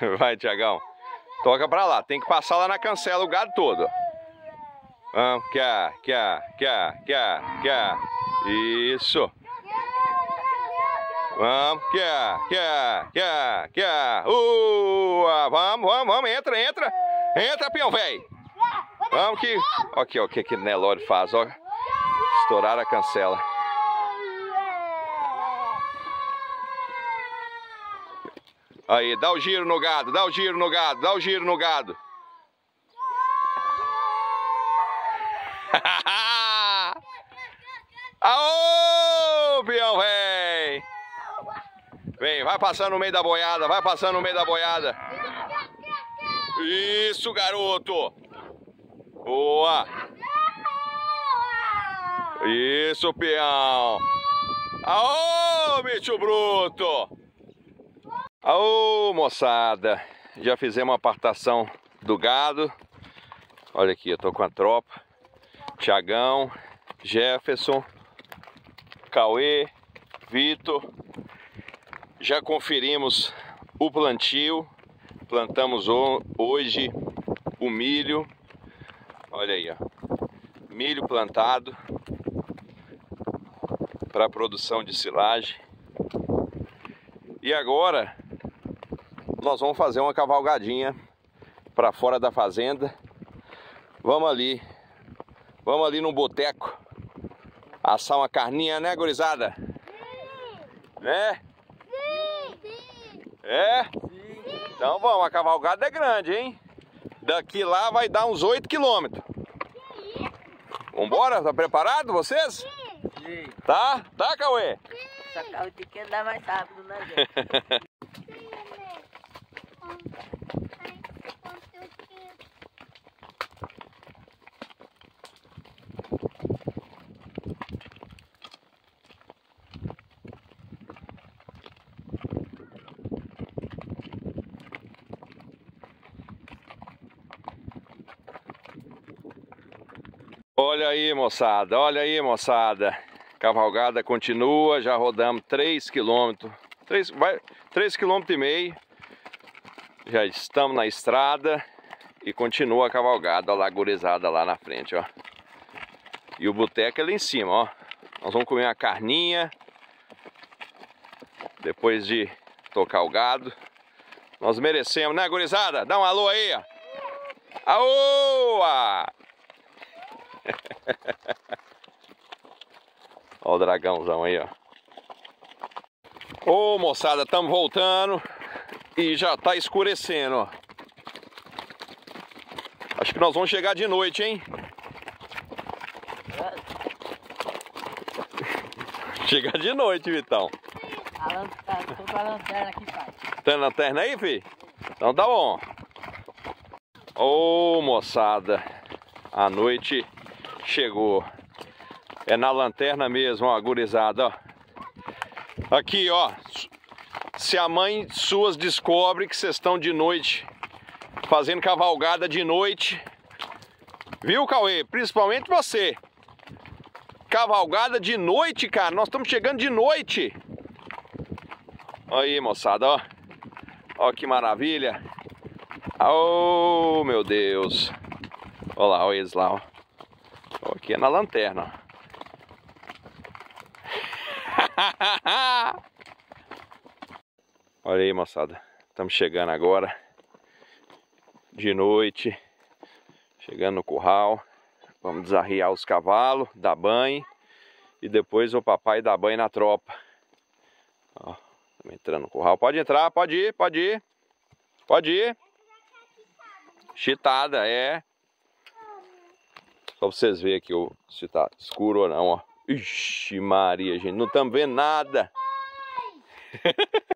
Vai, Tiagão. Toca pra lá. Tem que passar lá na cancela o gado todo. Vamos, quer, quer, quer, quer, quer. Isso. Vamos, quer, quer, quer, quer. Vamos, vamos, vamos. Entra, entra. Entra, peão, velho. Vamos que... Aqui, ó, o que que Nelore faz, ó. Estourar a cancela. Aí, dá o giro no gado, dá o giro no gado, dá o giro no gado. Aô, peão, vem! Vem, vai passando no meio da boiada, vai passando no meio da boiada. Isso, garoto! Boa! Isso, peão! Aô, bicho bruto! Aô, moçada! Já fizemos uma apartação do gado. Olha aqui, eu tô com a tropa. Tiagão, Jefferson, Cauê, Vitor. Já conferimos o plantio. Plantamos hoje o milho. Olha aí, ó. Milho plantado para produção de silagem. E agora nós vamos fazer uma cavalgadinha para fora da fazenda. Vamos ali Vamos ali no boteco assar uma carninha, né, gurizada? Sim. Né? Sim. É? Sim. Então vamos, a cavalgada é grande, hein? Daqui lá vai dar uns 8 quilômetros. Vambora? Tá preparado vocês? Sim. Tá? Tá, Cauê? Sim. Essa carro pequeno dá mais rápido, né, gente? Olha aí, moçada, olha aí, moçada. Cavalgada continua, já rodamos 3 km. 3, vai, 3 km e meio. Já estamos na estrada e continua a cavalgada, lá, gurizada lá na frente, ó. E o boteco é ali em cima, ó. Nós vamos comer uma carninha. Depois de tocar o gado. Nós merecemos, né, gurizada? Dá um alô aí, ó. Aoa! O dragãozão aí, ó. Ô moçada, estamos voltando e já tá escurecendo, ó. Acho que nós vamos chegar de noite, hein? chegar de noite, Vitão. A lanterna, tô com a lanterna aqui, pai. Tem lanterna aí, fi? Então tá bom. Ô moçada, a noite chegou. É na lanterna mesmo, ó, gurizada, ó. Aqui, ó. Se a mãe suas descobre que vocês estão de noite, fazendo cavalgada de noite, viu, Cauê? Principalmente você. Cavalgada de noite, cara. Nós estamos chegando de noite. Aí, moçada, ó. Ó que maravilha. Oh, meu Deus. Olha lá, olha eles lá, ó. Aqui é na lanterna. Olha aí, moçada. Estamos chegando agora. De noite. Chegando no curral. Vamos desarriar os cavalos, dar banho. E depois o papai dá banho na tropa. Ó, estamos entrando no curral. Pode entrar, pode ir, pode ir. Pode ir. Chitada, é. Só pra vocês verem aqui ó, se tá escuro ou não, ó. Ixi Maria, gente, não estamos vendo nada.